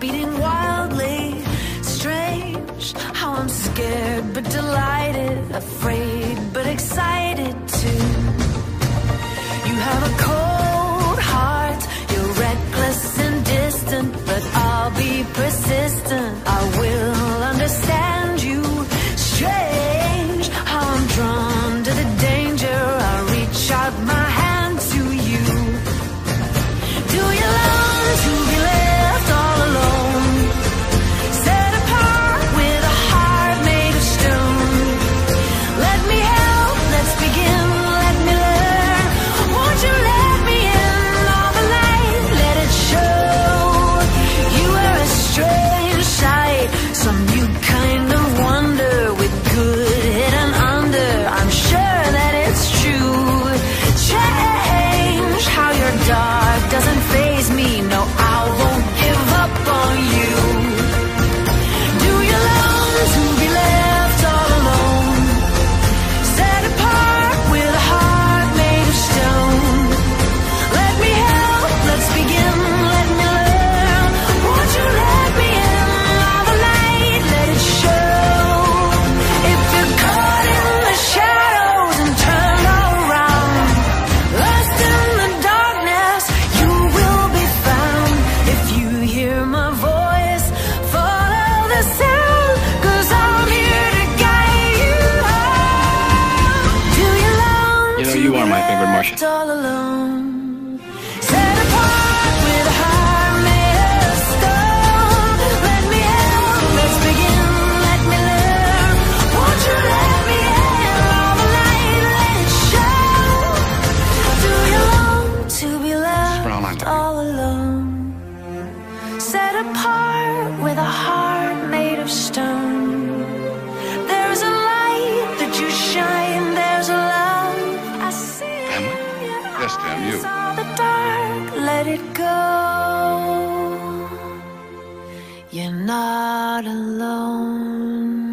beating wildly. Strange how I'm scared but delighted, afraid but excited too. You have a cold heart, you're reckless and distant, but I'll be persistent. my favorite Martian. All alone, set apart with a heart made of stone. Let me help, let's begin, let me learn. Won't you let me in? All the light, let. Do you long to be loved all alone? Set apart with a heart made of stone. insist on you. The dark, let it go. You're not alone.